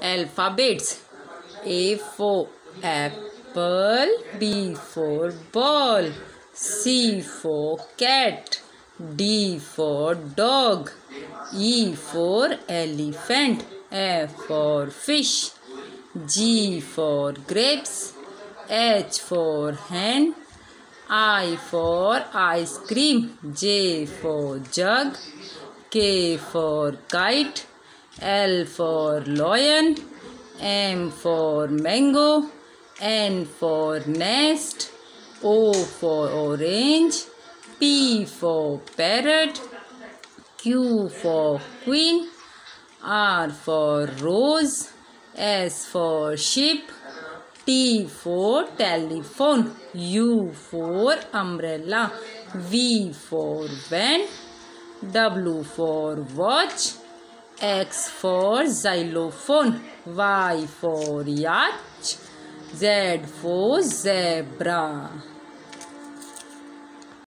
alphabets. A for apple, B for ball, C for cat, D for dog, E for elephant, F for fish, G for grapes, H for hen, I for ice cream, J for jug, K for kite, L for lion, M for mango, N for nest, O for orange, P for parrot, Q for queen, R for rose, S for ship, T for telephone, U for umbrella, V for van, W for watch, X for xylophone, Y for yacht, Z for zebra.